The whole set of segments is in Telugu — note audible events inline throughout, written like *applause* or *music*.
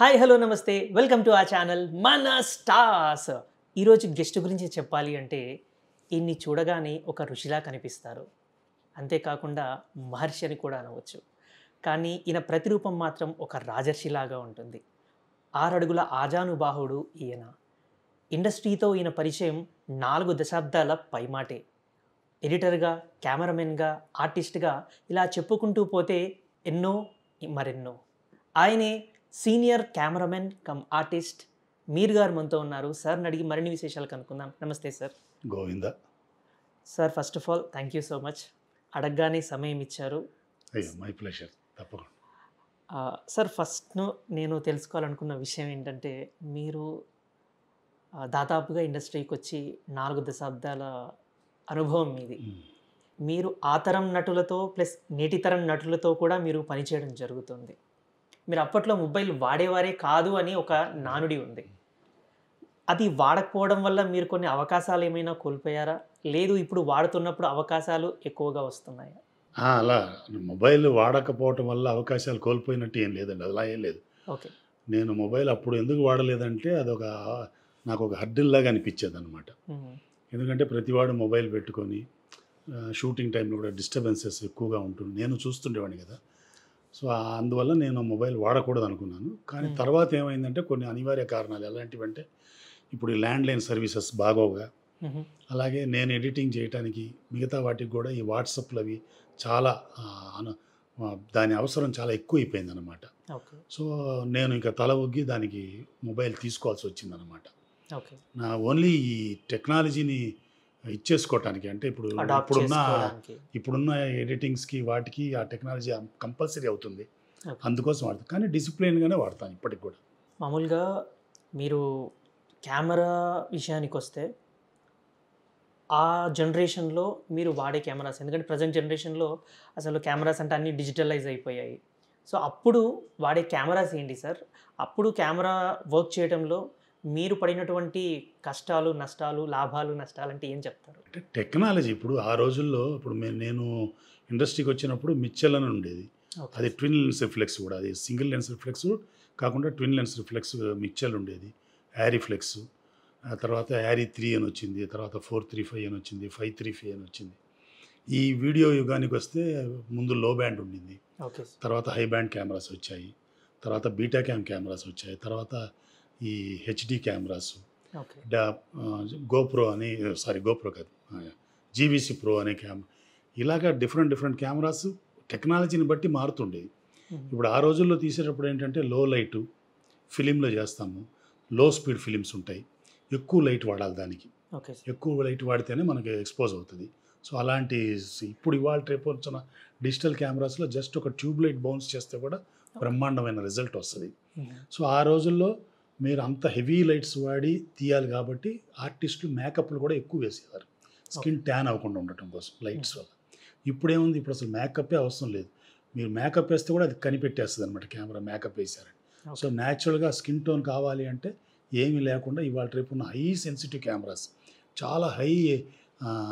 హాయ్ హలో నమస్తే. వెల్కమ్ టు ఆ ఛానల్ మన స్టార్స్. ఈరోజు గెస్ట్ గురించి చెప్పాలి అంటే ఈయన్ని చూడగానే ఒక ఋషిలా కనిపిస్తారు. అంతేకాకుండా మహర్షి అని కూడా అనవచ్చు. కానీ ఈయన ప్రతిరూపం మాత్రం ఒక రాజర్షిలాగా ఉంటుంది. ఆరడుగుల ఆజానుబాహుడు ఈయన. ఇండస్ట్రీతో ఈయన పరిచయం నాలుగు దశాబ్దాల పైమాటే. ఎడిటర్గా కెమెరామెన్గా ఆర్టిస్ట్గా ఇలా చెప్పుకుంటూ పోతే ఎన్నో మరెన్నో. ఆయనే senior cameraman cum artist Meer గారు మనతో ఉన్నారు. సార్ని అడిగి మరిన్ని విశేషాలు కనుక్కుందాం. నమస్తే sir. Govinda. Sir first of all thank you so much అడగగానే సమయం ఇచ్చారు. మై ప్లెషర్ తప్పకుండా. సార్ ఫస్ట్ నేను తెలుసుకోవాలనుకున్న విషయం ఏంటంటే మీరు దాదాపుగా ఇండస్ట్రీకి వచ్చి నాలుగు దశాబ్దాల అనుభవం మీది. మీరు ఆ తరం నటులతో ప్లస్ నేటి తరం నటులతో కూడా మీరు పనిచేయడం జరుగుతుంది. మీరు అప్పట్లో మొబైల్ వాడేవారే కాదు అని ఒక నానుడి ఉంది. అది వాడకపోవడం వల్ల మీరు కొన్ని అవకాశాలు ఏమైనా కోల్పోయారా? లేదు ఇప్పుడు వాడుతున్నప్పుడు అవకాశాలు ఎక్కువగా వస్తున్నాయా? అలా. మొబైల్ వాడకపోవటం వల్ల అవకాశాలు కోల్పోయినట్టు ఏం లేదండి. అలా ఏం లేదు. ఓకే. నేను మొబైల్ అప్పుడు ఎందుకు వాడలేదంటే అదొక నాకు ఒక హర్డిల్ లాగా అనిపించేది అనమాట ఎందుకంటే ప్రతివాడు మొబైల్ పెట్టుకొని షూటింగ్ టైంలో కూడా డిస్టర్బెన్సెస్ ఎక్కువగా ఉంటుంది. నేను చూస్తుండేవాడిని కదా. సో అందువల్ల నేను మొబైల్ వాడకూడదు అనుకున్నాను కానీ. తర్వాత ఏమైందంటే కొన్ని అనివార్య కారణాలు ఎలాంటివంటే ఇప్పుడు ఈ ల్యాండ్లైన్ సర్వీసెస్ బాగోగా అలాగే నేను ఎడిటింగ్ చేయడానికి మిగతా వాటికి కూడా ఈ వాట్సాప్లు అవి చాలా దాని అవసరం చాలా ఎక్కువ అయిపోయింది అనమాట సో నేను ఇంకా తల ఒగ్గి దానికి మొబైల్ తీసుకోవాల్సి వచ్చిందనమాట నా ఓన్లీ ఈ టెక్నాలజీని ఇచ్చేసుకోవటానికి అంటే ఇప్పుడు ఇప్పుడున్న ఇప్పుడున్న ఎడిటింగ్స్కి వాటికి ఆ టెక్నాలజీ కంపల్సరీ అవుతుంది. అందుకోసం వాడతాను కానీ డిసిప్లిన్గానే వాడతాను ఇప్పటికి కూడా. మామూలుగా మీరు కెమెరా విషయానికి వస్తే ఆ జనరేషన్లో మీరు వాడే కెమెరాస్. ఎందుకంటే ప్రజెంట్ జనరేషన్లో అసలు కెమెరాస్ అంటే అన్నీ డిజిటలైజ్ అయిపోయాయి. సో అప్పుడు వాడే కెమెరాస్ ఏంటి సార్? అప్పుడు కెమెరా వర్క్ చేయడంలో మీరు పడినటువంటి కష్టాలు నష్టాలు లాభాలు నష్టాలు అంటే ఏం చెప్తారు? అంటే టెక్నాలజీ ఇప్పుడు ఆ రోజుల్లో ఇప్పుడు నేను ఇండస్ట్రీకి వచ్చినప్పుడు మిక్చర్ అని ఉండేది. అది ట్విన్ లెన్స్ రిఫ్లెక్స్ కూడా అది సింగిల్ లెన్స్ రిఫ్లెక్స్ కాకుండా ట్విన్ లెన్స్ రిఫ్లెక్స్ మిక్చర్ ఉండేది. యారీ ఫ్లెక్స్ ఆ తర్వాత యారీ త్రీ అని వచ్చింది తర్వాత ఫోర్ త్రీ ఫైవ్ అని వచ్చింది ఫైవ్ త్రీ ఫైవ్ అని వచ్చింది. ఈ వీడియో యుగానికి వస్తే ముందు లో బ్యాండ్ ఉండింది. తర్వాత హై బ్యాండ్ కెమెరాస్ వచ్చాయి. తర్వాత బీటా క్యామ్ కెమెరాస్ వచ్చాయి. తర్వాత ఈ హెచ్డి కెమెరాస్ డా గోప్రో అని సారీ గోప్రో కాదు జీవీసీ ప్రో అనే కెమెరా ఇలాగ డిఫరెంట్ డిఫరెంట్ కెమెరాస్ టెక్నాలజీని బట్టి మారుతుండేది ఇప్పుడు ఆ రోజుల్లో తీసేటప్పుడు ఏంటంటే లో లైట్ ఫిలింలో చేస్తాము. లో స్పీడ్ ఫిలిమ్స్ ఉంటాయి. ఎక్కువ లైట్ వాడాలి దానికి. ఎక్కువ లైట్ వాడితేనే మనకి ఎక్స్పోజ్ అవుతుంది. సో అలాంటి ఇప్పుడు ఇవాళ రేపు వచ్చిన డిజిటల్ కెమెరాస్లో జస్ట్ ఒక ట్యూబ్ లైట్ బౌన్స్ చేస్తే కూడా బ్రహ్మాండమైన రిజల్ట్ వస్తుంది. సో ఆ రోజుల్లో మీరు అంత హెవీ లైట్స్ వాడి తీయాలి కాబట్టి ఆర్టిస్టులు మేకప్లు కూడా ఎక్కువ వేసేవారు. స్కిన్ ట్యాన్ అవ్వకుండా ఉండటం కోసం లైట్స్ వల్ల. ఇప్పుడు ఏముంది ఇప్పుడు అసలు మేకప్పే అవసరం లేదు. మీరు మేకప్ వేస్తే కూడా అది కనిపెట్టేస్తుంది అనమాట కెమెరా మేకప్ వేసారని. సో న్యాచురల్గా స్కిన్ టోన్ కావాలి అంటే ఏమీ లేకుండా ఇవాళ రేపు ఉన్న హై సెన్సిటివ్ కెమెరాస్ చాలా హై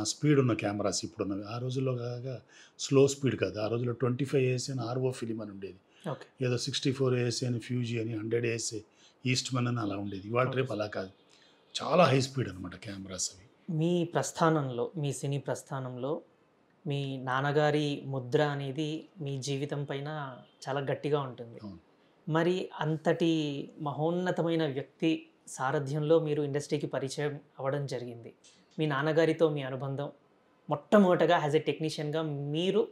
స్పీడ్ ఉన్న కెమెరాస్ ఇప్పుడున్నవి. ఆ రోజుల్లో కాగా స్లో స్పీడ్ కాదు. ఆ రోజుల్లో ట్వంటీ ఫైవ్ ఏఎస్ అని ఆర్ఓ ఫిలిం అని ఉండేది. ఏదో సిక్స్టీ ఫోర్ ఏఎస్ అని ఫ్యూజీ అని హండ్రెడ్ ఏఎస్ ఈస్ట్ మన్ అని అలా ఉండేది. ఇవాళ రేపు అలా కాదు. చాలా హై స్పీడ్ అనమాట కెమెరాస్ అవి. మీ ప్రస్థానంలో మీ సినీ ప్రస్థానంలో మీ నాన్నగారి ముద్ర అనేది మీ జీవితం పైన చాలా గట్టిగా ఉంటుంది. మరి అంతటి మహోన్నతమైన వ్యక్తి సారథ్యంలో మీరు ఇండస్ట్రీకి పరిచయం అవ్వడం జరిగింది. మీ నాన్నగారితో మీ అనుబంధం మొట్టమొదటగా యాజ్ ఎ టెక్నీషియన్గా మీరు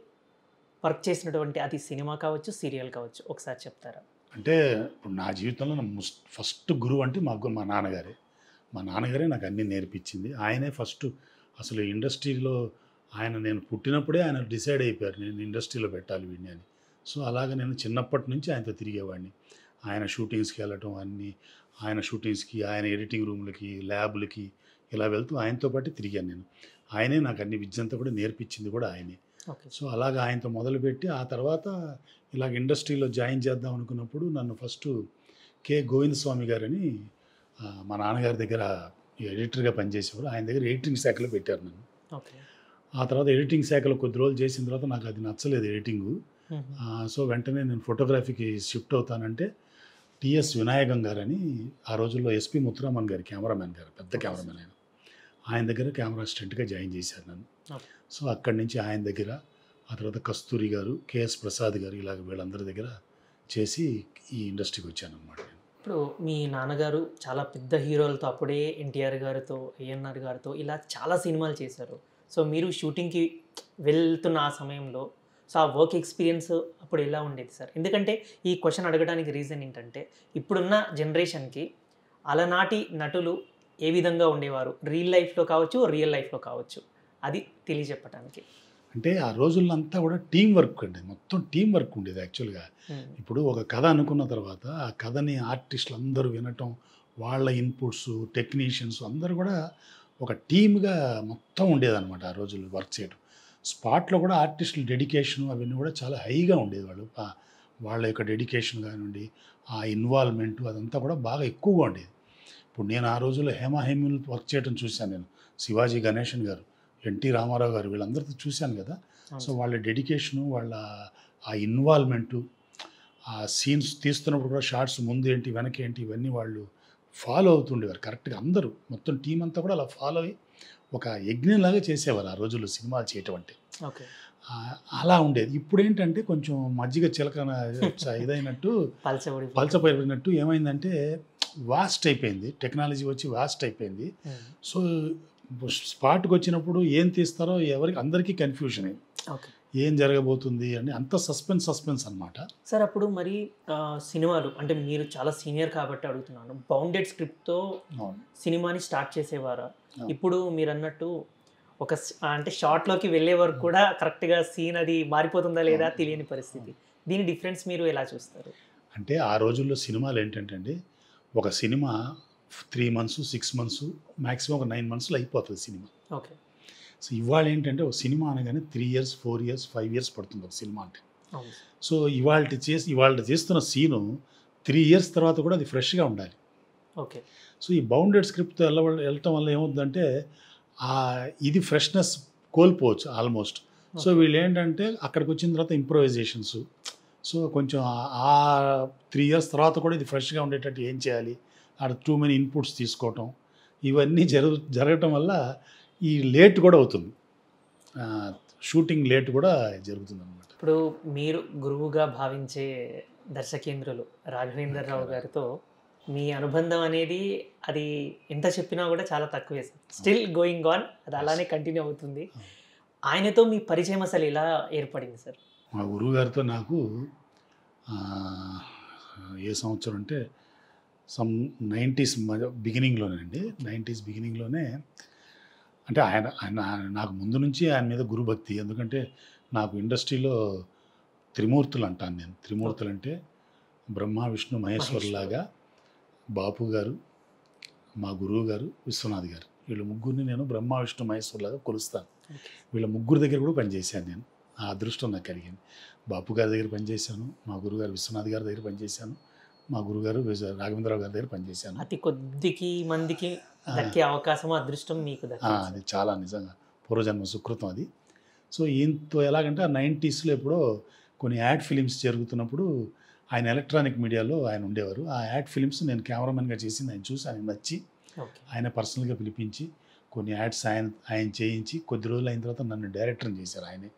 వర్క్ చేసినటువంటి అది సినిమా కావచ్చు సీరియల్ కావచ్చు ఒకసారి చెప్తారా? అంటే ఇప్పుడు నా జీవితంలో ఫస్ట్ గురువు అంటే మాకు మా నాన్నగారే. మా నాన్నగారే నాకు అన్నీ నేర్పించింది. ఆయనే ఫస్ట్ అసలు ఇండస్ట్రీలో ఆయన నేను పుట్టినప్పుడే ఆయన డిసైడ్ అయిపోయారు నేను ఇండస్ట్రీలో పెట్టాలి వీడిని అని. సో అలాగే నేను చిన్నప్పటి నుంచి ఆయనతో తిరిగేవాడిని. ఆయన షూటింగ్స్కి వెళ్ళటం అన్నీ ఆయన షూటింగ్స్కి ఆయన ఎడిటింగ్ రూమ్లకి ల్యాబ్లకి ఇలా వెళ్తూ ఆయనతో పాటు తిరిగాను నేను. ఆయనే నాకు అన్ని విద్యంతా కూడా నేర్పించింది కూడా ఆయనే. సో అలాగ ఆయనతో మొదలుపెట్టి ఆ తర్వాత ఇలాగ ఇండస్ట్రీలో జాయిన్ చేద్దాం అనుకున్నప్పుడు నన్ను ఫస్ట్ కె గోవింద స్వామి గారని మా నాన్నగారి దగ్గర ఎడిటర్గా పనిచేసేవారు. ఆయన దగ్గర ఎడిటింగ్ శాఖలో పెట్టారు నన్ను. ఆ తర్వాత ఎడిటింగ్ శాఖలో కొద్ది రోజులు చేసిన తర్వాత నాకు అది నచ్చలేదు ఎడిటింగు. సో వెంటనే నేను ఫోటోగ్రఫీకి షిఫ్ట్ అవుతానంటే టిఎస్ వినాయకం గారని ఆ రోజుల్లో ఎస్పి ముత్తురామన్ గారి కెమెరామ్యాన్ గారు పెద్ద కెమెరామ్యాన్ ఆయన. ఆయన దగ్గర కెమెరా అసిస్టెంట్గా జాయిన్ చేశారు నన్ను. సో అక్కడి నుంచి ఆయన దగ్గర ఆ తర్వాత కస్తూరి గారు కేఎస్ ప్రసాద్ గారు ఇలాగ వీళ్ళందరి దగ్గర చేసి ఈ ఇండస్ట్రీకి వచ్చాను అనమాట నేను. ఇప్పుడు మీ నాన్నగారు చాలా పెద్ద హీరోలతో అప్పుడే ఎన్టీఆర్ గారితో ఏఎన్ఆర్ గారితో ఇలా చాలా సినిమాలు చేశారు. సో మీరు షూటింగ్కి వెళ్తున్న ఆ సమయంలో సో ఆ వర్క్ ఎక్స్పీరియన్స్ అప్పుడు ఎలా ఉండేది సార్? ఎందుకంటే ఈ క్వశ్చన్ అడగడానికి రీజన్ ఏంటంటే ఇప్పుడున్న జనరేషన్కి అలనాటి నటులు ఏ విధంగా ఉండేవారు? రియల్ లైఫ్లో కావచ్చు రియల్ లైఫ్లో కావచ్చు. అది తెలియజెప్పడానికి అంటే ఆ రోజుల్లో అంతా కూడా టీం వర్క్ అండి. మొత్తం టీం వర్క్ ఉండేది యాక్చువల్గా. ఇప్పుడు ఒక కథ అనుకున్న తర్వాత ఆ కథని ఆర్టిస్టులు అందరూ వినటం వాళ్ళ ఇన్పుట్స్ టెక్నీషియన్స్ అందరూ కూడా ఒక టీమ్గా మొత్తం ఉండేదన్నమాట ఆ రోజుల్లో వర్క్ చేయడం స్పాట్లో కూడా ఆర్టిస్టుల డెడికేషన్ అవన్నీ కూడా చాలా హైగా ఉండేది వాళ్ళు. వాళ్ళ యొక్క డెడికేషన్ కానివ్వండి ఆ ఇన్వాల్వ్మెంట్ అదంతా కూడా బాగా ఎక్కువగా ఉండేది. ఇప్పుడు నేను ఆ రోజుల్లో హేమా హేమిల్ వర్క్ చేయడం చూశాను నేను. శివాజీ గణేషన్ గారు. ఎన్టీ రామారావు గారు వీళ్ళందరితో చూశాను కదా. సో వాళ్ళ డెడికేషను వాళ్ళ ఆ ఇన్వాల్వ్మెంటు ఆ సీన్స్ తీస్తున్నప్పుడు కూడా షార్ట్స్ ముందు ఏంటి వెనక ఏంటి ఇవన్నీ వాళ్ళు ఫాలో అవుతుండేవారు కరెక్ట్గా అందరూ. మొత్తం టీం అంతా కూడా అలా ఫాలో అయ్యి ఒక యజ్ఞంలాగా చేసేవారు ఆ రోజుల్లో సినిమాలు చేయటం అంటే అలా ఉండేది. ఇప్పుడు ఏంటంటే కొంచెం మజ్జిగ చిలకన ఇదైనట్టు పల్చబడి పలచపోయినట్టు ఏమైందంటే వాస్ట్ అయిపోయింది. టెక్నాలజీ వచ్చి వాస్ట్ అయిపోయింది. సో స్పాట్కి వచ్చినప్పుడు ఏం తీస్తారో ఎవరికి అందరికీ కన్ఫ్యూజన్. ఓకే. ఏం జరగబోతుంది అని అంత సస్పెన్స్ సస్పెన్స్ అనమాట సార్ అప్పుడు మరి సినిమాలు అంటే మీరు చాలా సీనియర్ కాబట్టి అడుగుతున్నాను బౌండెడ్ స్క్రిప్ట్తో సినిమాని స్టార్ట్ చేసేవారా. ఇప్పుడు మీరు అన్నట్టు ఒక అంటే షార్ట్లోకి వెళ్ళే వరకు కూడా కరెక్ట్గా సీన్ అది మారిపోతుందా లేదా. తెలియని పరిస్థితి. దీని డిఫరెన్స్ మీరు ఎలా చూస్తారు? అంటే ఆ రోజుల్లో సినిమాలు ఏంటంటే ఒక cinema three months six months maximum ఒక నైన్ మంత్స్లో అయిపోతుంది సినిమా. ఓకే. సో ఇవాళ ఏంటంటే ఒక సినిమా అనగానే three years four years five years పడుతుంది ఒక సినిమా అంటే. సో ఇవాళ చేసి ఇవాళ చేస్తున్న సీను త్రీ ఇయర్స్ తర్వాత కూడా అది ఫ్రెష్గా ఉండాలి. ఓకే. సో ఈ బౌండెడ్ స్క్రిప్ట్తో వెళ్ళ వెళ్ళటం వల్ల ఏమవుతుందంటే ఇది ఫ్రెష్నెస్ కోల్పోవచ్చు ఆల్మోస్ట్. సో వీళ్ళు ఏంటంటే అక్కడికి వచ్చిన తర్వాత ఇంప్రొవైజేషన్స్. సో కొంచెం ఆ త్రీ ఇయర్స్ తర్వాత కూడా ఇది ఫ్రెష్గా ఉండేటట్టు ఏం చేయాలి? ఆడ టూ మెనీ ఇన్పుట్స్ తీసుకోవటం ఇవన్నీ జరుగు జరగటం వల్ల ఈ లేట్ కూడా అవుతుంది. షూటింగ్ లేట్ కూడా జరుగుతుంది అనమాట ఇప్పుడు మీరు గురువుగా భావించే దర్శకేంద్రులు రాఘవేందర్ రావు గారితో మీ అనుబంధం అనేది అది ఎంత చెప్పినా కూడా చాలా తక్కువే. స్టిల్ గోయింగ్ ఆన్ అది అలానే కంటిన్యూ అవుతుంది. ఆయనతో మీ పరిచయం అసలు ఎలా ఏర్పడింది సార్? మా గురువు గారితో నాకు ఏ సంవత్సరం అంటే సమ్ నైంటీస్ బిగినింగ్లోనే అండి. నైంటీస్ బిగినింగ్లోనే అంటే ఆయన ఆయన నాకు ముందు నుంచి ఆయన మీద గురుభక్తి. ఎందుకంటే నాకు ఇండస్ట్రీలో త్రిమూర్తులు అంటాను నేను. త్రిమూర్తులు అంటే బ్రహ్మ విష్ణు మహేశ్వర్లాగా బాపు గారు మా గురువు గారు విశ్వనాథ్ గారు. వీళ్ళ ముగ్గురిని నేను బ్రహ్మ విష్ణు మహేశ్వర్లాగా కొలుస్తాను. వీళ్ళ ముగ్గురు దగ్గర కూడా పనిచేశాను నేను. ఆ అదృష్టం నాకు కలిగింది. బాపు గారి దగ్గర పనిచేశాను మా గురుగారు విశ్వనాథ్ గారి దగ్గర పనిచేశాను. మా గురుగారు రాఘవేంద్రరావు గారి దగ్గర పనిచేశాను. అతి కొద్దికి మందికి దక్కే అవకాశం అదృష్టం మీకు అది చాలా నిజంగా. పూర్వజన్మ సుకృతం అది. సో ఈయనతో ఎలాగంటే ఆ నైంటీస్లో ఎప్పుడో కొన్ని యాడ్ ఫిలిమ్స్ జరుగుతున్నప్పుడు ఆయన ఎలక్ట్రానిక్ మీడియాలో ఆయన ఉండేవారు. ఆ యాడ్ ఫిలిమ్స్ నేను కెమెరామెన్గా చేసింది ఆయన చూసి ఆయన నచ్చి ఆయన పర్సనల్గా పిలిపించి కొన్ని యాడ్స్ ఆయన ఆయన చేయించి కొద్ది రోజులు అయిన తర్వాత నన్ను డైరెక్టర్ని చేశారు ఆయనే.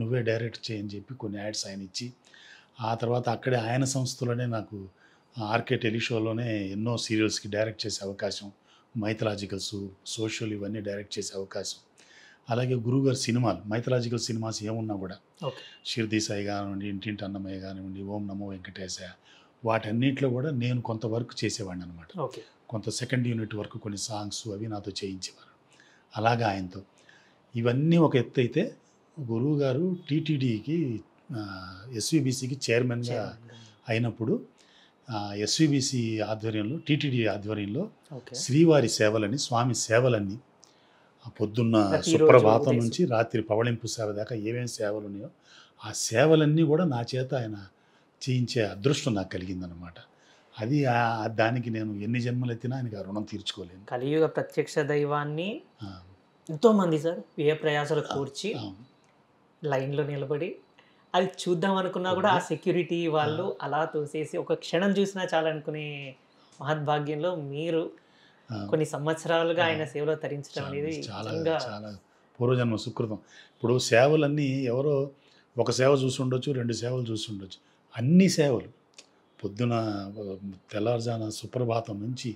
నువ్వే డైరెక్ట్ చేయని చెప్పి కొన్ని యాడ్స్ ఆయన ఇచ్చి ఆ తర్వాత అక్కడే ఆయన సంస్థలోనే నాకు ఆర్కే టెలిషోలోనే ఎన్నో సీరియల్స్కి డైరెక్ట్ చేసే అవకాశం మైథలాజికల్స్ సోషల్ ఇవన్నీ డైరెక్ట్ చేసే అవకాశం. అలాగే గురువుగారి సినిమాలు మైథలాజికల్ సినిమాస్ ఏమున్నా కూడా. షిర్దీ సాయి కానివ్వండి ఇంటింటి అన్నమయ్య కానివ్వండి ఓం నమో వెంకటేశ వాటన్నిటిలో కూడా నేను కొంత వర్క్ చేసేవాడిని అనమాట కొంత సెకండ్ యూనిట్ వరకు కొన్ని సాంగ్స్ అవి నాతో చేయించేవారు. అలాగా ఆయనతో. ఇవన్నీ ఒక ఎత్తు అయితే గురువు గారు టీటీడీకి ఎస్విబిసికి చైర్మన్గా. అయినప్పుడు ఎస్విబిసి ఆధ్వర్యంలో టీటీడీ ఆధ్వర్యంలో శ్రీవారి సేవలని స్వామి సేవలన్నీ ఆ పొద్దున్న సుప్రభాతం. నుంచి రాత్రి పవళింపు సేవ దాకా ఏమేమి సేవలు ఉన్నాయో ఆ సేవలన్నీ కూడా నా చేత ఆయన చేయించే అదృష్టం నాకు కలిగిందనమాట అది దానికి నేను ఎన్ని జన్మలు ఎత్తినా ఆయనకి రుణం తీర్చుకోలేను. కలియుగ ప్రత్యక్ష దైవాన్ని ఆ, ఎంతో మంది సార్ వ్యయ ప్రయాసాలు కూర్చి లైన్లో నిలబడి అది చూద్దాం అనుకున్నా కూడా ఆ సెక్యూరిటీ వాళ్ళు అలా తోసేసి ఒక క్షణం చూసినా చాలా అనుకునే మహద్భాగ్యంలో మీరు కొన్ని సంవత్సరాలుగా ఆయన. సేవలో తరించడం అనేది చాలా చాలా పూర్వజన్మ సుకృతం. ఇప్పుడు సేవలన్నీ ఎవరో ఒక సేవ చూసి ఉండొచ్చు రెండు సేవలు చూసి ఉండొచ్చు అన్ని సేవలు. పొద్దున తెల్లవారుజాన సుప్రభాతం నుంచి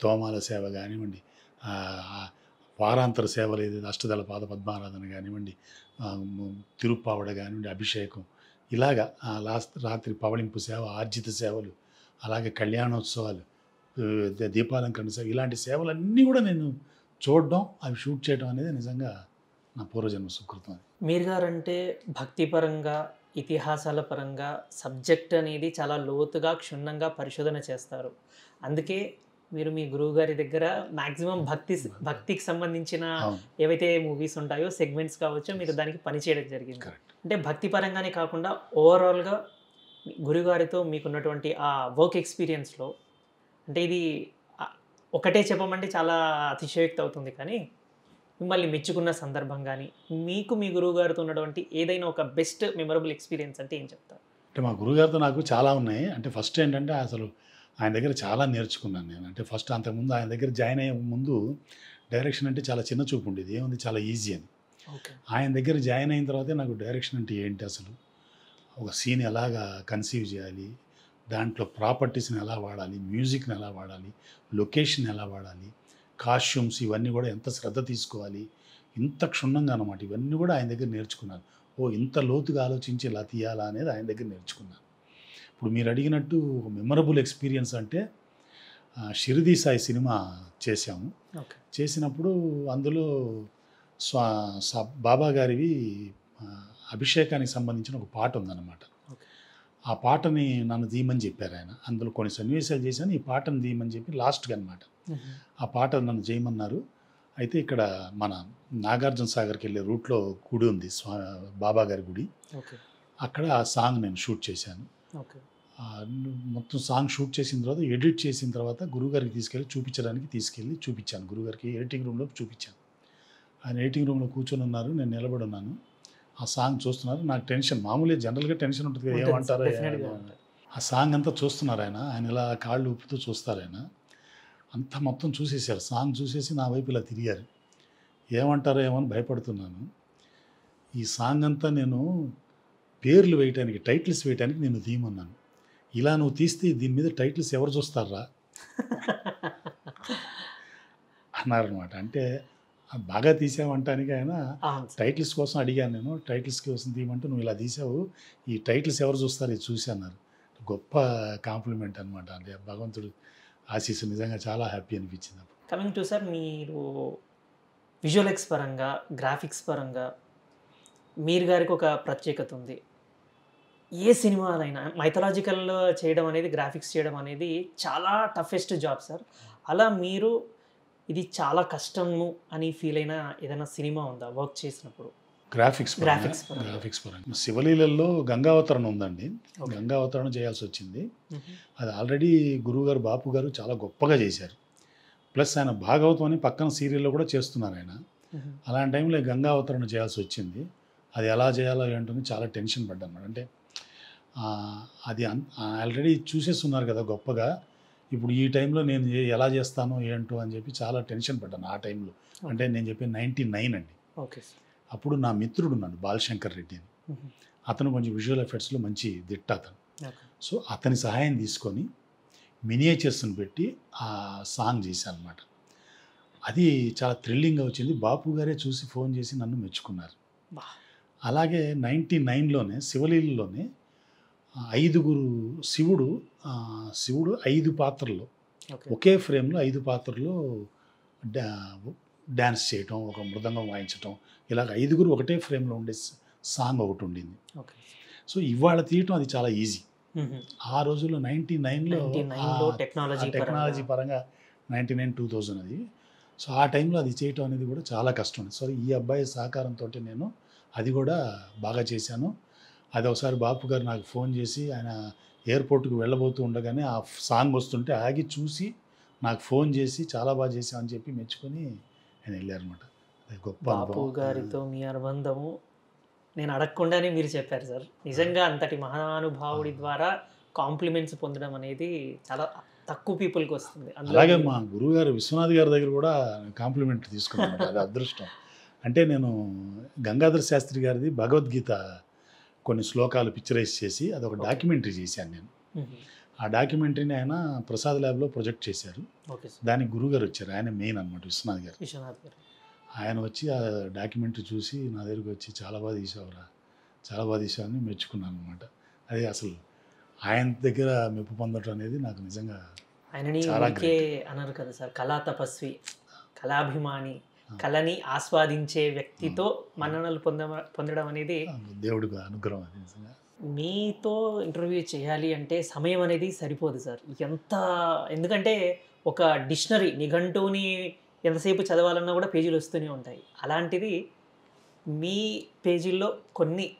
తోమాల సేవ కానివ్వండి వారాంతర సేవలు ఏదైతే అష్టదళ పాద పద్మారాధన కానివ్వండి తిరుప్పావడ కానివ్వండి అభిషేకం ఇలాగా లాస్ట్ రాత్రి పవళింపు సేవ ఆర్జిత సేవలు అలాగే కళ్యాణోత్సవాలు దీపాలంకరణ సేవ ఇలాంటి సేవలన్నీ కూడా నేను చూడడం అవి షూట్ చేయడం అనేది నిజంగా నా పూర్వజన్మ సుకృతం అది. మీరు గారంటే భక్తిపరంగా ఇతిహాసాల పరంగా సబ్జెక్ట్ అనేది చాలా లోతుగా క్షుణ్ణంగా పరిశోధన చేస్తారు. అందుకే మీరు మీ గురువు గారి దగ్గర మాక్సిమం భక్తి భక్తికి సంబంధించిన ఏవైతే మూవీస్ ఉంటాయో సెగ్మెంట్స్ కావచ్చో మీరు దానికి పని చేయడం జరిగింది. అంటే భక్తి పరంగానే కాకుండా ఓవరాల్గా గురుగారితో మీకున్నటువంటి ఆ వర్క్ ఎక్స్పీరియన్స్లో అంటే ఇది ఒకటే చెప్పమంటే చాలా అతిశయోక్తి అవుతుంది కానీ మిమ్మల్ని మెచ్చుకున్న సందర్భం కానీ మీకు మీ గురువు గారితో ఉన్నటువంటి ఏదైనా ఒక బెస్ట్ మెమరబుల్ ఎక్స్పీరియన్స్ అంటే ఏం చెప్తారు? అంటే మా గురుగారితో నాకు చాలా ఉన్నాయి. అంటే ఫస్ట్ ఏంటంటే అసలు ఆయన దగ్గర చాలా నేర్చుకున్నాను నేను. అంటే ఫస్ట్ అంతకుముందు ఆయన దగ్గర జాయిన్ అయ్యే ముందు డైరెక్షన్ అంటే చాలా చిన్న చూపు ఉండేది. ఏముంది? చాలా ఈజీ అని. ఆయన దగ్గర జాయిన్ అయిన తర్వాతే నాకు డైరెక్షన్ అంటే ఏంటి అసలు? ఒక సీన్ ఎలాగా కన్సీవ్ చేయాలి? దాంట్లో ప్రాపర్టీస్ని ఎలా వాడాలి? మ్యూజిక్ని ఎలా వాడాలి? లొకేషన్ ఎలా వాడాలి? కాస్ట్యూమ్స్ ఇవన్నీ కూడా ఎంత శ్రద్ధ తీసుకోవాలి? ఇంత క్షుణ్ణంగా అనమాట ఇవన్నీ కూడా ఆయన దగ్గర నేర్చుకున్నాను. ఓ ఇంత లోతుగా ఆలోచించి ఇలా తీయాలా అనేది ఆయన దగ్గర నేర్చుకున్నాను. ఇప్పుడు మీరు అడిగినట్టు మెమరబుల్ ఎక్స్పీరియన్స్ అంటే ఆ, షిరిడి సాయి సినిమా చేశాము. చేసినప్పుడు అందులో స్వా స- బాబా గారివి అభిషేకానికి సంబంధించిన ఒక పాట ఉందన్నమాట. ఆ పాటని నన్ను తీయమని చెప్పారు ఆయన. అందులో కొన్ని సన్నివేశాలు చేశాను ఈ పాటను తీయమని చెప్పి లాస్ట్గా అనమాట ఆ పాట నన్ను చేయమన్నారు అయితే ఇక్కడ మన నాగార్జున సాగర్కి వెళ్ళే రూట్లో గుడి ఉంది స్వా బాబా గారి గుడి. అక్కడ ఆ సాంగ్ నేను షూట్ చేశాను. మొత్తం సాంగ్ షూట్ చేసిన తర్వాత ఎడిట్ చేసిన తర్వాత గురుగారికి తీసుకెళ్ళి చూపించడానికి తీసుకెళ్ళి చూపించాను. గురుగారికి ఎడిటింగ్ రూమ్లో చూపించాను. ఆయన ఎడిటింగ్ రూమ్లో కూర్చొని ఉన్నారు నేను నిలబడి ఉన్నాను ఆ సాంగ్ చూస్తున్నారు. నాకు టెన్షన్ మామూలుగా జనరల్గా టెన్షన్ ఉంటుంది కదా ఏమంటారో. ఆ సాంగ్ అంతా చూస్తున్నారు ఆయన. ఆయన ఇలా కాళ్ళు ఊపుతూ చూస్తారు ఆయన. అంతా మొత్తం చూసేశారు. సాంగ్ చూసేసి నా వైపు ఇలా తిరిగారు. ఏమంటారో ఏమో అని భయపడుతున్నాను. ఈ సాంగ్ అంతా నేను పేర్లు వేయటానికి టైటిల్స్ వేయటానికి నేను తీయమన్నాను ఇలా నువ్వు తీస్తే దీని మీద టైటిల్స్ ఎవరు చూస్తారా? అన్నారనమాట అంటే "ఆ, బాగా తీసావంటానికి ఆయన. టైటిల్స్ కోసం అడిగాను నేను. టైటిల్స్ కోసం తీయమంటే నువ్వు ఇలా తీసావు ఈ టైటిల్స్ ఎవరు చూస్తారు ఇది చూసి అన్నారు. గొప్ప కాంప్లిమెంట్ అనమాట అంటే భగవంతుడు ఆశీస్సు నిజంగా చాలా హ్యాపీ అనిపించింది కమింగ్ టు సార్ మీరు విజువల్ ఎక్స్ పరంగా గ్రాఫిక్స్ పరంగా మీరు గారికి ఒక ప్రత్యేకత ఉంది. ఏ సినిమాలైనా మైథలాజికల్ చేయడం అనేది గ్రాఫిక్స్ చేయడం అనేది చాలా టఫెస్ట్ జాబ్ సార్ అలా మీరు ఇది చాలా కష్టము అని ఫీల్ అయిన ఏదైనా సినిమా ఉందా? వర్క్ చేసినప్పుడు? గ్రాఫిక్స్ పరంగా. గ్రాఫిక్స్ పరంగా. శివలీలల్లో గంగావతరణ ఉందండి. గంగావతరణ చేయాల్సి వచ్చింది. అది ఆల్రెడీ గురువుగారు బాపు గారు చాలా గొప్పగా చేశారు. ప్లస్ ఆయన భాగవతం అని పక్కన సీరియల్లో కూడా చేస్తున్నారు ఆయన. అలాంటి టైంలో గంగా అవతరణ చేయాల్సి వచ్చింది. అది ఎలా చేయాలో ఏంటని చాలా టెన్షన్ పడ్డాను. అంటే అది ఆల్రెడీ చూసేస్తున్నారు కదా గొప్పగా. ఇప్పుడు ఈ టైంలో నేను ఎలా చేస్తానో ఏంటో అని చెప్పి చాలా టెన్షన్ పడ్డాను ఆ టైంలో. అంటే నేను చెప్పి నైంటీ నైన్ అండి. ఓకే అప్పుడు నా మిత్రుడు ఉన్నాడు బాలశంకర్ రెడ్డి అని అతను కొంచెం విజువల్ ఎఫెక్ట్స్లో మంచి దిట్ట అతను. సో అతని సహాయం తీసుకొని మినియేచర్స్ని పెట్టి ఆ సాంగ్ చేశాను అనమాట అది చాలా థ్రిల్లింగ్గా వచ్చింది. బాపు గారే చూసి ఫోన్ చేసి నన్ను మెచ్చుకున్నారు. అలాగే నైంటీ నైన్లోనే శివలీలలోనే ఐదుగురు శివుడు శివుడు ఐదు పాత్రల్లో. ఓకే. ఒకే ఫ్రేమ్లో ఐదు పాత్రల్లో డా డ్యాన్స్ చేయటం ఒక మృదంగం వాయించటం ఇలాగ ఐదుగురు ఒకటే ఫ్రేమ్లో ఉండే సాంగ్ ఒకటి ఉండింది. సో ఇవాళ తీయటం అది చాలా ఈజీ. ఆ రోజుల్లో నైంటీ నైన్లో టెక్నాలజీ టెక్నాలజీ పరంగా. నైంటీ నైన్ టూ థౌజండ్ అది. సో ఆ టైంలో అది చేయటం అనేది కూడా చాలా కష్టం. సో ఈ అబ్బాయి సహకారంతో నేను అది కూడా బాగా చేశాను. అది ఒకసారి బాపు గారు నాకు ఫోన్ చేసి ఆయన ఎయిర్పోర్ట్కి వెళ్ళబోతూ ఉండగానే ఆ సాంగ్ వస్తుంటే ఆగి చూసి నాకు ఫోన్ చేసి చాలా బాగా చేశామని చెప్పి మెచ్చుకొని ఆయన వెళ్ళారనమాట అది గొప్ప బాపు. గారితో మీ అనుబంధము నేను అడగకుండానే మీరు చెప్పారు సార్. నిజంగా అంతటి మహానుభావుడి ద్వారా కాంప్లిమెంట్స్ పొందడం అనేది చాలా తక్కువ పీపుల్కి వస్తుంది. అలాగే మా గురువు గారు విశ్వనాథ్ గారి దగ్గర కూడా కాంప్లిమెంట్ తీసుకున్నాను అది అదృష్టం. అంటే నేను గంగాధర శాస్త్రి గారిది భగవద్గీత కొన్ని శ్లోకాలు పిక్చరైజ్ చేసి అదొక. డాక్యుమెంటరీ చేశాను నేను. ఆ డాక్యుమెంటరీని ఆయన ప్రసాద్ ల్యాబ్లో ప్రొజెక్ట్ చేశారు. దానికి గురువు గారు వచ్చారు. ఆయన మెయిన్ అనమాట విశ్వనాథ్ గారు. ఆయన వచ్చి ఆ డాక్యుమెంటరీ చూసి నా దగ్గరికి వచ్చి చాలా బాగా తీసావురా చాలా బాగా తీసావు అని మెచ్చుకున్నాను అనమాట అది అసలు ఆయన దగ్గర మెప్పు పొందడం అనేది నాకు నిజంగా ఆయనని అన్నారు కదా సార్ కళా తపస్వి కళాభిమాని. కళని ఆస్వాదించే వ్యక్తితో మన్ననలు పొంద పొందడం అనేది దేవుడికి అనుగ్రహం అది నిజంగా. మీతో ఇంటర్వ్యూ చేయాలి అంటే సమయం అనేది సరిపోదు సార్. ఎంత ఎందుకంటే ఒక డిక్షనరీ నిఘంటువుని ఎంతసేపు చదవాలన్నా కూడా పేజీలు వస్తూనే ఉంటాయి. అలాంటిది మీ పేజీల్లో కొన్ని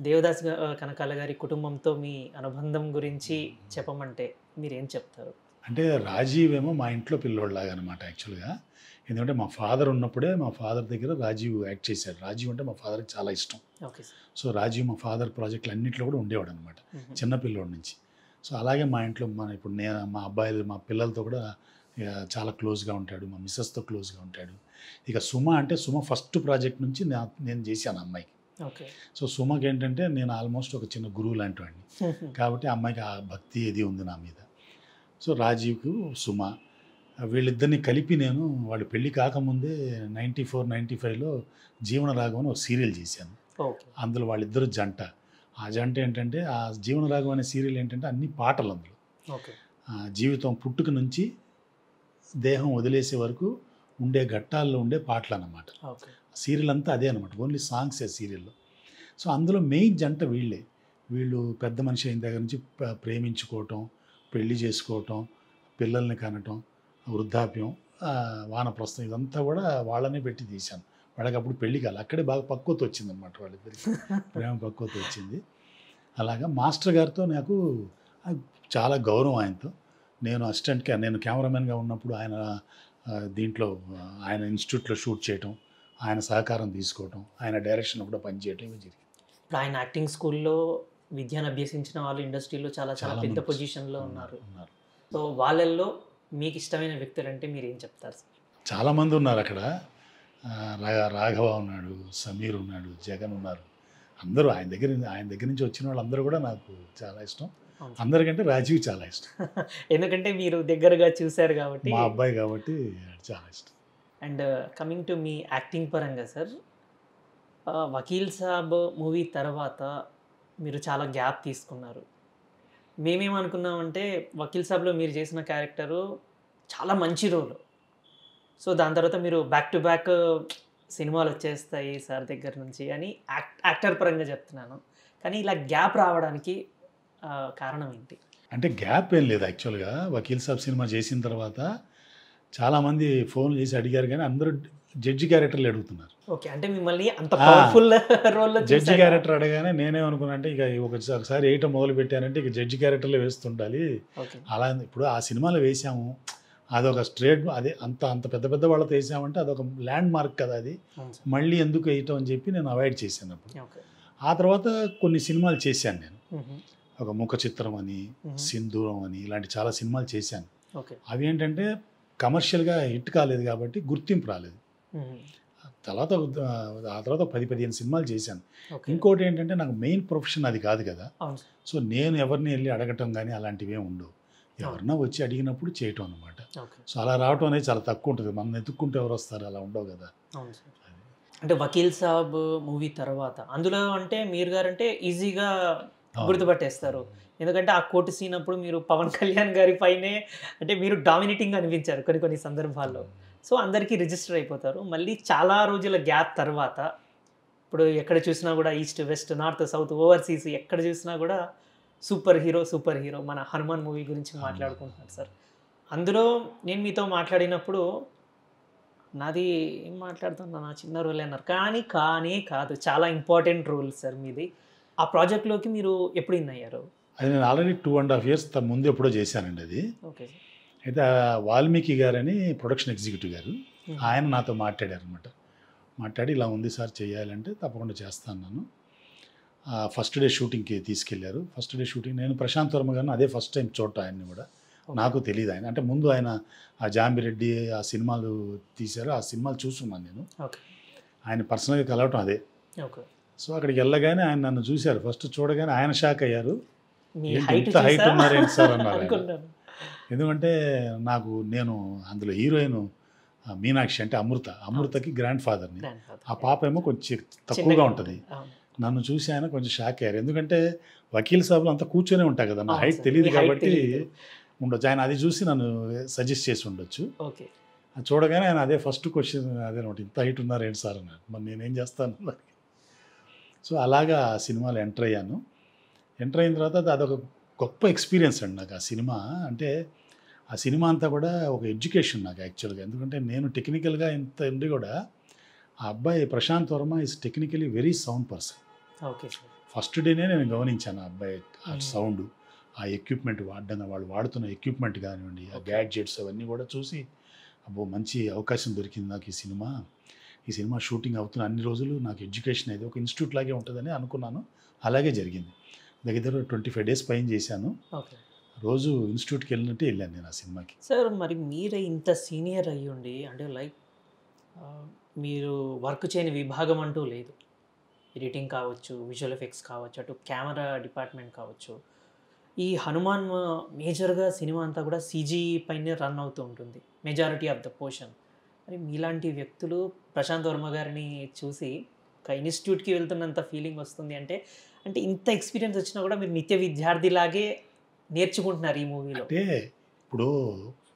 దేవదాస్ కనకాల గారి కుటుంబంతో మీ అనుబంధం గురించి చెప్పమంటే మీరేం చెప్తారు? అంటే రాజీవ్ ఏమో మా ఇంట్లో పిల్లోళ్ళలాగా అనమాట యాక్చువల్గా. ఎందుకంటే మా ఫాదర్ ఉన్నప్పుడే మా ఫాదర్ దగ్గర రాజీవ్ యాక్ట్ చేశారు. రాజీవ్ అంటే మా ఫాదర్కి చాలా ఇష్టం. సో రాజీవ్ మా ఫాదర్ ప్రాజెక్టులు అన్నింటిలో కూడా ఉండేవాడు అనమాట చిన్న పిల్లోడి నుంచి. సో అలాగే మా ఇంట్లో మన ఇప్పుడు నేను మా అబ్బాయిలు మా పిల్లలతో కూడా చాలా క్లోజ్గా ఉంటాడు. మా మిస్సెస్తో క్లోజ్గా ఉంటాడు. ఇక సుమ అంటే సుమ ఫస్ట్ ప్రాజెక్ట్ నుంచి నేను చేశాను అమ్మాయికి. ఓకే. సో సుమకి ఏంటంటే నేను ఆల్మోస్ట్ ఒక చిన్న గురువు లాంటి వాడిని కాబట్టి అమ్మాయికి ఆ భక్తి ఏది ఉంది నా మీద. సో రాజీవ్కు సుమ వీళ్ళిద్దరిని కలిపి నేను వాళ్ళు పెళ్ళి కాకముందే నైంటీ ఫోర్ నైంటీ ఫైవ్లో జీవన రాగం అని ఒక సీరియల్ చేశాను. అందులో వాళ్ళిద్దరు జంట. ఆ జంట ఏంటంటే ఆ జీవన రాగం అనే సీరియల్ ఏంటంటే అన్ని పాటలు అందులో. జీవితం పుట్టుక నుంచి దేహం వదిలేసే వరకు ఉండే ఘట్టాల్లో ఉండే పాటలు అన్నమాట సీరియల్ అంతా అదే అనమాట ఓన్లీ సాంగ్స్ ఏ సీరియల్లో. సో అందులో మెయిన్ జంట వీళ్ళే. వీళ్ళు పెద్ద మనిషి అయిన దగ్గర నుంచి ప్రేమించుకోవటం పెళ్ళి చేసుకోవటం పిల్లల్ని కనటం వృద్ధాప్యం వానప్రస్థం ఇదంతా కూడా వాళ్ళనే పెట్టి తీశాను. వాళ్ళకి అప్పుడు పెళ్ళి కాదు అక్కడే బాగా పక్వత వచ్చింది అనమాట వాళ్ళిద్దరికి. *laughs* ప్రేమ పక్వత వచ్చింది. అలాగా మాస్టర్ గారితో నాకు చాలా గౌరవం ఆయనతో. నేను అసిస్టెంట్గా నేను కెమెరామెన్గా ఉన్నప్పుడు ఆయన దీంట్లో ఆయన ఇన్స్టిట్యూట్లో షూట్ చేయటం ఆయన సహకారం తీసుకోవటం ఆయన డైరెక్షన్ కూడా పనిచేయటం ఇవి జరిగింది. ఇప్పుడు ఆయన యాక్టింగ్ స్కూల్లో విద్యను అభ్యసించిన వాళ్ళు ఇండస్ట్రీలో చాలా చాలా పెద్ద పొజిషన్లో ఉన్నారు. ఉన్నారు. సో వాళ్ళల్లో మీకు ఇష్టమైన వ్యక్తులు అంటే మీరు ఏం చెప్తారు సార్? చాలామంది ఉన్నారు అక్కడ. రాఘవ ఉన్నాడు సమీర్ ఉన్నాడు జగన్ ఉన్నారు. అందరూ ఆయన దగ్గర ఆయన దగ్గర నుంచి వచ్చిన వాళ్ళందరూ కూడా నాకు చాలా ఇష్టం. అందరికంటే రాజీవ్ చాలా ఇష్టం. *laughs* ఎందుకంటే మీరు దగ్గరగా చూశారు కాబట్టి మా అబ్బాయి కాబట్టి చాలా ఇష్టం. అండ్ కమింగ్ టు మీ యాక్టింగ్ పరంగా సార్ వకీల్ సాబ్ మూవీ తర్వాత మీరు చాలా గ్యాప్ తీసుకున్నారు. మేమేమనుకున్నామంటే వకీల్ సాబ్లో మీరు చేసిన క్యారెక్టరు చాలా మంచి రోల్. సో దాని తర్వాత మీరు బ్యాక్ టు బ్యాక్ సినిమాలు వచ్చేస్తాయి సార్ దగ్గర నుంచి అని యాక్ట్ యాక్టర్ పరంగా చెప్తున్నాను. కానీ ఇలా గ్యాప్ రావడానికి కారణం ఏంటి? అంటే గ్యాప్ ఏం లేదు యాక్చువల్గా. వకీల్ సాబ్ సినిమా చేసిన తర్వాత చాలామంది ఫోన్ చేసి అడిగారు కానీ అందరూ జడ్జి క్యారెక్టర్లు అడుగుతున్నారు. ఓకే అంటే మిమ్మల్ని అంత. పవర్ఫుల్ రోల్లో జడ్జి క్యారెక్టర్ అడగానే నేనేమనుకున్నా అంటే ఇక ఒకసారి వేయటం మొదలు పెట్టానంటే ఇక జడ్జి క్యారెక్టర్లే వేస్తుండాలి. అలా ఇప్పుడు ఆ సినిమాలో వేసాము. అదొక స్ట్రేట్ అదే అంత అంత పెద్ద పెద్ద వాళ్ళతో వేసామంటే అదొక ల్యాండ్ మార్క్ కదా అది. మళ్ళీ ఎందుకు వేయటం అని చెప్పి నేను అవాయిడ్ చేశాను అప్పుడు. ఆ తర్వాత కొన్ని సినిమాలు చేశాను నేను. ఒక ముఖ చిత్రం అని. సింధూరం అని ఇలాంటి చాలా సినిమాలు చేశాను. అవి ఏంటంటే కమర్షియల్గా హిట్ కాలేదు కాబట్టి గుర్తింపు రాలేదు. తర్వాత ఆ తర్వాత పది పదిహేను సినిమాలు చేశాను. ఇంకోటి ఏంటంటే నాకు మెయిన్ ప్రొఫెషన్ అది కాదు కదా. సో నేను ఎవరిని వెళ్ళి అడగటం కానీ అలాంటివి ఏమి ఉండవు. ఎవరన్నా వచ్చి అడిగినప్పుడు చేయటం అనమాట సో అలా రావటం అనేది చాలా తక్కువ ఉంటుంది. మనం ఎత్తుక్కుంటే ఎవరు వస్తారు? అలా ఉండవు కదా. అంటే వకీల్ సాబ్ మూవీ తర్వాత. అందులో అంటే మీరు గారు అంటే ఈజీగా గుర్తుపట్టేస్తారు. ఎందుకంటే ఆ కోర్టు సీన్ అప్పుడు మీరు పవన్ కళ్యాణ్ గారి పైనే అంటే మీరు డామినేటింగ్ అనిపించారు కొన్ని కొన్ని సందర్భాల్లో. సో అందరికీ రిజిస్టర్ అయిపోతారు. మళ్ళీ చాలా రోజుల గ్యాప్ తర్వాత ఇప్పుడు ఎక్కడ చూసినా కూడా east west north south overseas ఎక్కడ చూసినా కూడా సూపర్ హీరో సూపర్ హీరో. మన హనుమాన్ మూవీ గురించి మాట్లాడుకుంటున్నారు సార్. అందులో నేను మీతో మాట్లాడినప్పుడు నాది ఏం మాట్లాడుతున్నా నా చిన్న రోల్ అన్నారు. కానీ కానీ కాదు చాలా ఇంపార్టెంట్ రోల్ సార్ మీది. ఆ ప్రాజెక్ట్లోకి మీరు ఎప్పుడు ఇన్ అయ్యారు? అది నేను already two and half years ముందు ఎప్పుడో చేశానండి అది. ఓకే అయితే వాల్మీకి గారని ప్రొడక్షన్ ఎగ్జిక్యూటివ్ గారు ఆయన నాతో మాట్లాడారు అనమాట మాట్లాడి ఇలా ఉంది సార్ చేయాలంటే తప్పకుండా చేస్తాను నన్ను ఫస్ట్ డే షూటింగ్కి తీసుకెళ్ళారు. ఫస్ట్ డే షూటింగ్ నేను ప్రశాంత్ వర్మ గారిని అదే ఫస్ట్ టైం చూడటం ఆయన్ని కూడా. నాకు తెలియదు ఆయన. అంటే ముందు ఆయన ఆ జాంబిరెడ్డి ఆ సినిమాలు తీశారు. ఆ సినిమాలు చూస్తున్నాను నేను. ఆయన పర్సనల్గా కలవటం అదే. సో అక్కడికి వెళ్ళగానే ఆయన నన్ను చూశారు. ఫస్ట్ చూడగానే ఆయన షాక్ అయ్యారు. హైట్ ఉన్నారేంటి సార్ అన్నారు ఎందుకంటే నాకు నేను అందులో హీరోయిన్ మీనాక్షి అంటే అమృత. అమృతకి గ్రాండ్ ఫాదర్ని. ఆ పాప ఏమో కొంచెం తక్కువగా ఉంటుంది. నన్ను చూసి ఆయన కొంచెం షాక్ అయ్యారు. ఎందుకంటే వకీల్ సాబులు అంతా కూర్చొనే ఉంటాయి కదా నా హైట్. తెలియదు కాబట్టి. ఉండొచ్చు. ఆయన అది చూసి నన్ను సజెస్ట్ చేసి ఉండొచ్చు. చూడగానే ఆయన అదే ఫస్ట్ క్వశ్చన్ అదే అనమాట ఇంత హైట్ ఉన్నారు ఏంటి సార్? అన్నారు మరి నేనేం చేస్తాను. సో అలాగా సినిమాలో ఎంటర్ అయ్యాను. ఎంటర్ అయిన తర్వాత అది అదొక గొప్ప ఎక్స్పీరియన్స్ అండి నాకు ఆ సినిమా. అంటే ఆ సినిమా అంతా కూడా ఒక ఎడ్యుకేషన్ నాకు యాక్చువల్గా. ఎందుకంటే నేను టెక్నికల్గా ఇంత ఉండి కూడా ఆ అబ్బాయి Prashanth Varma is technically very sound person. Okay sir. First డేనే నేను గమనించాను ఆ అబ్బాయి ఆ. సౌండ్ ఆ ఎక్విప్మెంట్ వాడడం వాళ్ళు వాడుతున్న ఎక్విప్మెంట్ కానివ్వండి ఆ. గ్యాడ్జెట్స్ అవన్నీ కూడా చూసి అబ్బో మంచి అవకాశం దొరికింది నాకు ఈ సినిమా. ఈ సినిమా షూటింగ్ అవుతున్న అన్ని రోజులు నాకు ఎడ్యుకేషన్ అయితే ఒక ఇన్స్టిట్యూట్ లాగే ఉంటుందని అనుకున్నాను. అలాగే జరిగింది. దగ్గర దగ్గర ట్వంటీ ఫైవ్ డేస్ పైన చేశాను. ఓకే. రోజు ఇన్స్టిట్యూట్కి వెళ్ళినట్టే వెళ్ళాను నేను ఆ సినిమాకి. సార్ మరి మీరే ఇంత సీనియర్ అయ్యుండి అంటే లైక్ మీరు వర్క్ చేయని విభాగం అంటూ లేదు. ఎడిటింగ్ కావచ్చు విజువల్ ఎఫెక్ట్స్ కావచ్చు అటు కెమెరా డిపార్ట్మెంట్ కావచ్చు. ఈ హనుమాన్ మేజర్గా సినిమా అంతా కూడా సీజీ పైనే రన్ అవుతూ ఉంటుంది మెజారిటీ ఆఫ్ ద పోర్షన్ మరి మీలాంటి వ్యక్తులు ప్రశాంత్ వర్మ గారిని చూసి ఒక ఇన్స్టిట్యూట్కి వెళ్తున్నంత ఫీలింగ్ వస్తుంది అంటే అంటే ఇంత ఎక్స్పీరియన్స్ వచ్చినా కూడా మీరు నిత్య విద్యార్థిలాగే నేర్చుకుంటున్నారు ఈ మూవీలో. అంటే ఇప్పుడు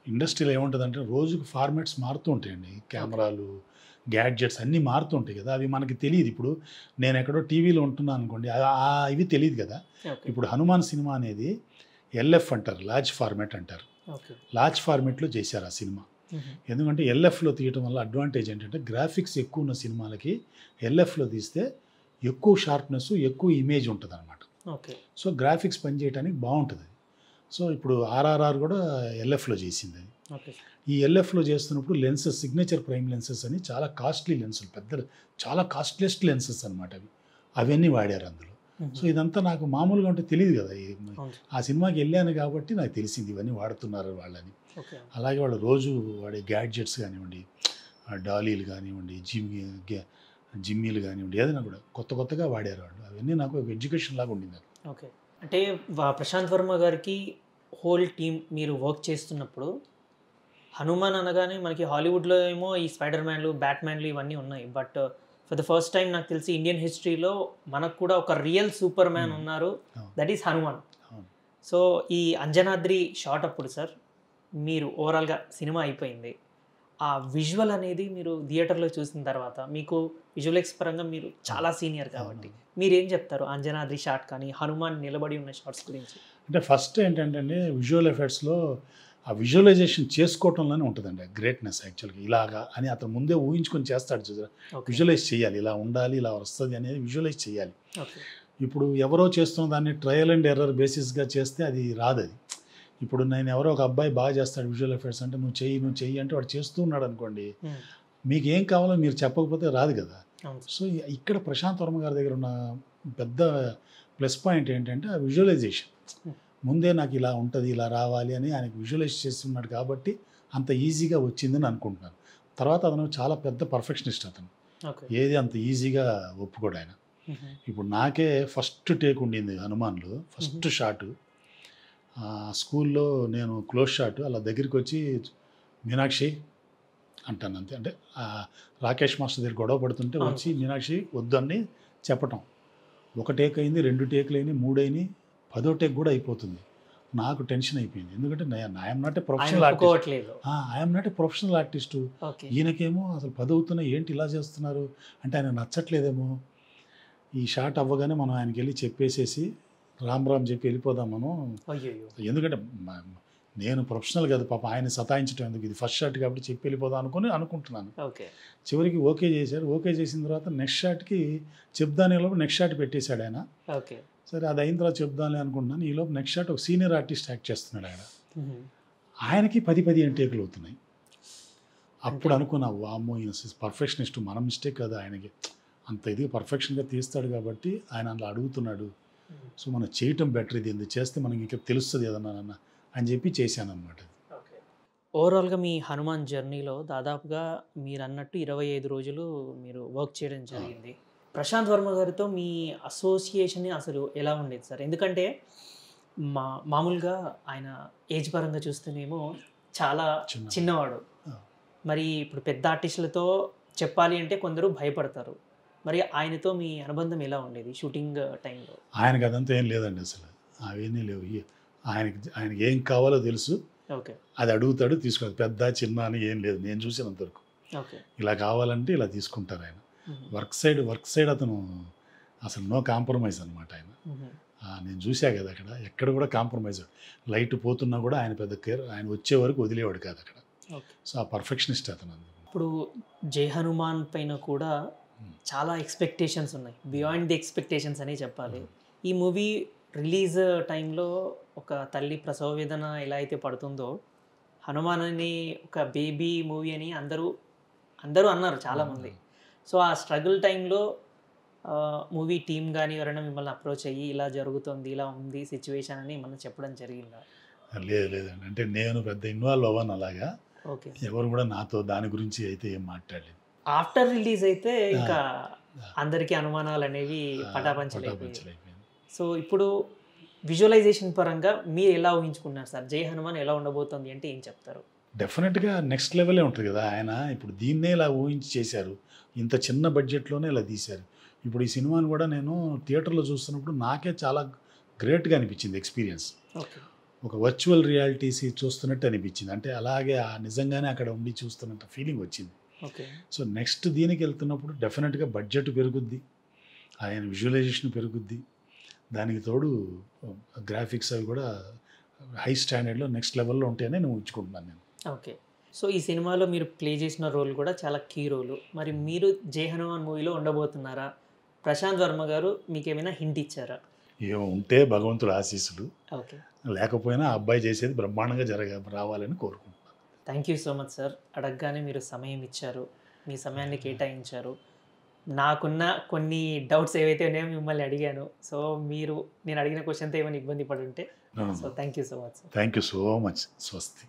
ఇండస్ట్రీలో ఏముంటుందంటే రోజుకు ఫార్మాట్స్ మారుతూ ఉంటాయండి. కెమెరాలు గ్యాడ్జెట్స్ అన్నీ మారుతూ ఉంటాయి కదా. అవి మనకి తెలియదు. ఇప్పుడు నేను ఎక్కడో టీవీలో ఉంటున్నాను అనుకోండి ఇవి తెలియదు కదా. ఇప్పుడు హనుమాన్ సినిమా అనేది ఎల్ఎఫ్ అంటారు లార్జ్ ఫార్మాట్ అంటారు. లార్జ్ ఫార్మాట్లో చేశారు ఆ సినిమా. ఎందుకంటే ఎల్ఎఫ్లో తీయటం వల్ల అడ్వాంటేజ్ ఏంటంటే గ్రాఫిక్స్ ఎక్కువ ఉన్న సినిమాలకి ఎల్ఎఫ్లో తీస్తే ఎక్కువ షార్ప్నెస్ ఎక్కువ ఇమేజ్ ఉంటుంది అనమాట ఓకే. సో గ్రాఫిక్స్ పనిచేయడానికి బాగుంటుంది. సో ఇప్పుడు ఆర్ఆర్ఆర్ కూడా ఎల్ఎఫ్లో చేసింది. అది ఓకే. ఈ ఎల్ఎఫ్లో చేస్తున్నప్పుడు లెన్సెస్ సిగ్నేచర్ ప్రైమ్ లెన్సెస్ అని చాలా కాస్ట్లీ లెన్సులు పెద్ద చాలా కాస్ట్లెస్ట్ లెన్సెస్ అనమాట అవి. అవన్నీ వాడారు అందులో. సో ఇదంతా నాకు మామూలుగా ఉంటే తెలియదు కదా ఆ సినిమాకి వెళ్ళాను కాబట్టి నాకు తెలిసింది ఇవన్నీ వాడుతున్నారు వాళ్ళని. అలాగే వాళ్ళు రోజు వాడే గ్యాడ్జెట్స్ కానివ్వండి డాలీలు కానివ్వండి జిమ్ జిమ్మీలు కానివ్వండి ఏదైనా కూడా కొత్త కొత్తగా వాడారు వాళ్ళు. అవన్నీ నాకు ఒక ఎడ్యుకేషన్ లాగా ఉండింది ఓకే. అంటే ప్రశాంత్ వర్మ గారికి హోల్ టీమ్ మీరు వర్క్ చేస్తున్నప్పుడు హనుమాన్ అనగానే మనకి హాలీవుడ్లో ఏమో ఈ స్పైడర్ మ్యాన్లు బ్యాట్మ్యాన్లు ఇవన్నీ ఉన్నాయి. But for the first time నాకు తెలిసి ఇండియన్ హిస్టరీలో మనకు కూడా ఒక రియల్ సూపర్ మ్యాన్. ఉన్నారు. That is Hanuman. సో ఈ అంజనాద్రి షాట్ అప్పుడు సార్ మీరు ఓవరాల్గా సినిమా అయిపోయింది. ఆ విజువల్ అనేది మీరు థియేటర్లో చూసిన తర్వాత మీకు విజువల్ పరంగా మీరు చాలా సీనియర్ కాబట్టి మీరేం చెప్తారు? అంజనాద్రి షాట్ కానీ హనుమాన్ నిలబడి ఉన్న షాట్స్ గురించి. అంటే ఫస్ట్ ఏంటంటే విజువల్ ఎఫెక్ట్స్లో ఆ విజువలైజేషన్ చేసుకోవటంలోనే ఉంటుందండి గ్రేట్నెస్ యాక్చువల్గా ఇలాగా అని అతను ముందే ఊహించుకొని చేస్తాడు చూసారా? విజువలైజ్ చేయాలి ఇలా ఉండాలి ఇలా వస్తుంది అనేది విజువలైజ్ చేయాలి. ఇప్పుడు ఎవరో చేస్తున్న దాన్ని ట్రయల్ అండ్ ఎర్రర్ బేసిస్గా చేస్తే అది రాదు అది. ఇప్పుడు నేను ఎవరో ఒక అబ్బాయి బాగా చేస్తాడు విజువల్ ఎఫెక్ట్స్ అంటే నువ్వు చెయ్యి నువ్వు చెయ్యి అంటే వాడు చేస్తూ ఉన్నాడు అనుకోండి. మీకు ఏం కావాలో మీరు చెప్పకపోతే రాదు కదా. సో ఇక్కడ ప్రశాంత్ వర్మ గారి దగ్గర ఉన్న పెద్ద ప్లస్ పాయింట్ ఏంటంటే ఆ విజువలైజేషన్. ముందే నాకు ఇలా ఉంటుంది ఇలా రావాలి అని ఆయనకు విజువలైజ్ చేస్తున్నాడు కాబట్టి అంత ఈజీగా వచ్చిందని అనుకుంటున్నాను. తర్వాత అతను చాలా పెద్ద పర్ఫెక్షనిస్ట్ అతను. ఏది అంత ఈజీగా ఒప్పుకోడు ఆయన. ఇప్పుడు నాకే ఫస్ట్ టేక్ ఉండింది హనుమాన్లో ఫస్ట్ షాట్ స్కూల్లో నేను క్లోజ్ షాట్ అలా దగ్గరికి వచ్చి మీనాక్షి అంటాను అంతే. అంటే రాకేష్ మాస్టర్ దగ్గర గొడవ పడుతుంటే. వచ్చి మీనాక్షి వద్దని చెప్పటం. ఒక టేక్ అయింది రెండు టేకులు అయినాయి మూడు అయినాయి పదో టేక్ కూడా అయిపోతుంది. నాకు టెన్షన్ అయిపోయింది. ఎందుకంటే I'm not a professional artist. I'm not a professional artist. ఈయనకేమో అసలు పది అవుతున్నాయి ఏంటి ఇలా చేస్తున్నారు? అంటే ఆయన నచ్చట్లేదేమో. ఈ షాట్ అవ్వగానే మనం ఆయనకి వెళ్ళి చెప్పేసేసి రామ్ రామ్ చెప్పి వెళ్ళిపోదాం మనం. ఎందుకంటే నేను ప్రొఫెషనల్ కదా పాప ఆయన సతాయించడం ఎందుకు? ఇది ఫస్ట్ షాట్ కాబట్టి చెప్పి వెళ్ళిపోదాం అనుకుని అనుకుంటున్నాను. చివరికి ఓకే చేశారు ఓకే చేసిన తర్వాత నెక్స్ట్ షాట్కి చెప్దాని లోపు నెక్స్ట్ షాట్ పెట్టేశాడు ఆయన. సరే అది అయిన తర్వాత చెప్దాంలే అనుకుంటున్నాను. ఈ లోపు నెక్స్ట్ షాట్ ఒక సీనియర్ ఆర్టిస్ట్ యాక్ట్ చేస్తున్నాడు ఆయన. ఆయనకి పది పది టేకులు అవుతున్నాయి. అప్పుడు అనుకున్నా వామ్మో ఈయన పర్ఫెక్షనిస్ట్ మన మిస్టేక్ కదా ఆయనకి. అంత ఇది పర్ఫెక్షన్గా తీస్తాడు కాబట్టి ఆయన అలా అడుగుతున్నాడు సో మనం చేయటం బెటర్ ఇది ఎందుకు చేస్తే మనకి ఇంకా తెలుస్తుంది ఏదన్నా అన్న అని చెప్పి చేశాను అనమాట ఓకే. ఓవరాల్గా మీ హనుమాన్ జర్నీలో దాదాపుగా మీరు అన్నట్టు ఇరవై ఐదు రోజులు మీరు వర్క్ చేయడం జరిగింది. ప్రశాంత్ వర్మ గారితో మీ అసోసియేషన్ అసలు ఎలా ఉండేది సార్? ఎందుకంటే మా మామూలుగా ఆయన ఏజ్ పరంగా చూస్తేనేమో చాలా చిన్న చిన్నవాడు. మరి ఇప్పుడు పెద్ద ఆర్టిస్టులతో చెప్పాలి అంటే కొందరు భయపడతారు. మరి ఆయనతో మీ అనుబంధం ఎలా ఉండేది? షూటింగ్ టైంలో? ఆయనకి అదంతా ఏం లేదండి అసలు. అవన్నీ లేవు. ఆయనకి ఆయనకి ఏం కావాలో తెలుసు. ఓకే. అది అడుగుతాడు తీసుకుంటాడు పెద్ద చిన్న అని ఏం లేదు. నేను చూసినంతవరకు ఇలా కావాలంటే ఇలా తీసుకుంటారు ఆయన. వర్క్ సైడ్ వర్క్ సైడ్ అతను అసలు నో కాంప్రమైజ్ అనమాట ఆయన. నేను చూసా కదా అక్కడ. ఎక్కడ కూడా కాంప్రమైజ్ లైట్ పోతున్నా కూడా ఆయన పెద్ద కేర్ ఆయన వచ్చే వరకు వదిలేవాడు కాదు అక్కడ. సో ఆ పర్ఫెక్షనిస్ట్ అతను ఇప్పుడు జై హనుమాన్ పైన కూడా. చాలా ఎక్స్పెక్టేషన్స్ ఉన్నాయి. బియాండ్ ది ఎక్స్పెక్టేషన్స్ అనే చెప్పాలి. ఈ మూవీ రిలీజ్ టైంలో ఒక తల్లి ప్రసవ వేదన ఎలా అయితే పడుతుందో హనుమాన్ అని ఒక బేబీ మూవీ అని అందరూ అందరూ అన్నారు చాలామంది. సో ఆ స్ట్రగుల్ టైంలో మూవీ టీమ్ కానీ ఎవరైనా మిమ్మల్ని అప్రోచ్ అయ్యి ఇలా జరుగుతుంది ఇలా ఉంది సిచ్యువేషన్ అని మనం చెప్పడం జరిగిందా? లేదు లేదండి. అంటే నేను పెద్ద ఇన్వాల్వ్ అవ్వను అలాగా. ఓకే. ఎవరు కూడా నాతో దాని గురించి అయితే ఏం మాట్లాడలేదు. ఆఫ్టర్ రిలీజ్ అయితే ఇంకా అందరికీ అనుమానాలు అనేవి పటాపంచలైపోయాయి. పటాపంచలైపోయింది. సో ఇప్పుడు విజువలైజేషన్ పరంగా మీరు ఎలా ఊహించుకున్నారు సార్? జై హనుమాన్ ఎలా ఉండబోతుంది అంటే ఏం చెప్తారు? డెఫినెట్గా నెక్స్ట్ లెవెలే ఉంటుంది కదా. ఆయన ఇప్పుడు దీన్నే ఇలా ఊహించి చేశారు. ఇంత చిన్న బడ్జెట్లోనే ఇలా తీశారు. ఇప్పుడు ఈ సినిమాని కూడా నేను థియేటర్లో చూస్తున్నప్పుడు నాకే చాలా గ్రేట్గా అనిపించింది ఎక్స్పీరియన్స్. ఒక వర్చువల్ రియాలిటీస్ చూస్తున్నట్టు అనిపించింది. అంటే అలాగే ఆ నిజంగానే అక్కడ ఉండి చూస్తున్నట్టు ఫీలింగ్ వచ్చింది. సో నెక్స్ట్ దీనికి వెళ్తున్నప్పుడు డెఫినెట్గా బడ్జెట్ పెరుగుద్ది. ఆయన విజువలైజేషన్ పెరుగుద్ది. దానికి తోడు గ్రాఫిక్స్ అవి కూడా హై స్టాండర్డ్లో నెక్స్ట్ లెవెల్లో ఉంటాయని నేను ఉంచుకుంటున్నాను నేను. ఓకే. సో ఈ సినిమాలో మీరు ప్లే చేసిన రోల్ కూడా చాలా కీ రోల్. మరి మీరు జై హనుమాన్ మూవీలో ఉండబోతున్నారా? ప్రశాంత్ వర్మ గారు మీకు ఏమైనా హింట్ ఇచ్చారా? ఏమో ఉంటే భగవంతుడు ఆశీస్సులు. ఓకే. లేకపోయినా అబ్బాయి చేసేది బ్రహ్మాండంగా జరగ రావాలని కోరుకుంటున్నాను. Thank you so much sir. అడగగానే మీరు సమయం ఇచ్చారు. మీ సమయాన్ని కేటాయించారు. నాకున్న కొన్ని డౌట్స్ ఏవైతే ఉన్నాయో మిమ్మల్ని అడిగాను. సో మీరు నేను అడిగిన క్వశ్చన్తో ఏమైనా ఇబ్బంది పడి ఉంటే so thank you so much sir. Thank you so much. స్వస్తి.